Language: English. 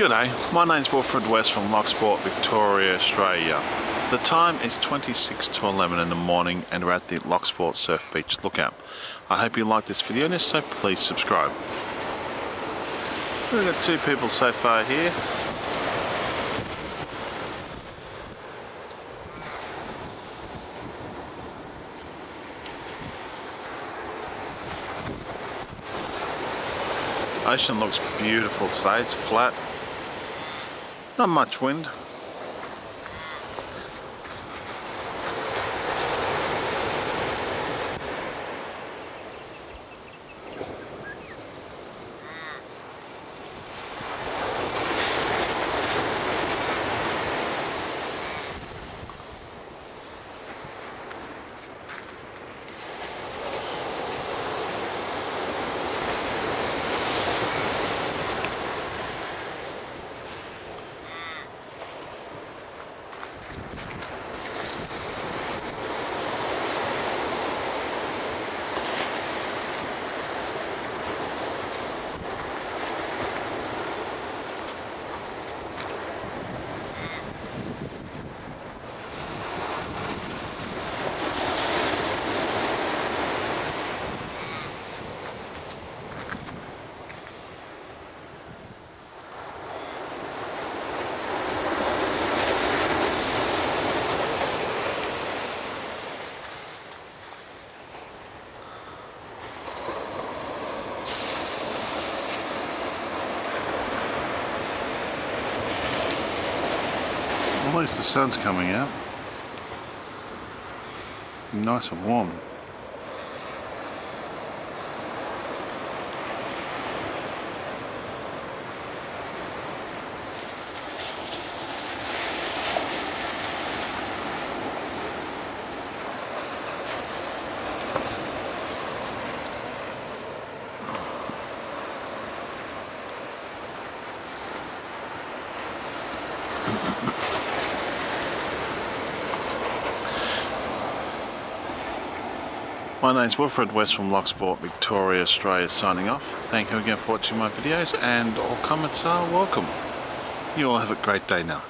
G'day, my name's Wilfred West from Loch Sport, Victoria, Australia. The time is 26 to 11 in the morning and we're at the Loch Sport Surf Beach Lookout. I hope you like this video and if so please subscribe. We've got two people so far here. Ocean looks beautiful today, it's flat, not much wind. At least the sun's coming out. Nice and warm. My name's Wilfred West from Loch Sport, Victoria, Australia signing off. Thank you again for watching my videos and all comments are welcome. You all have a great day now.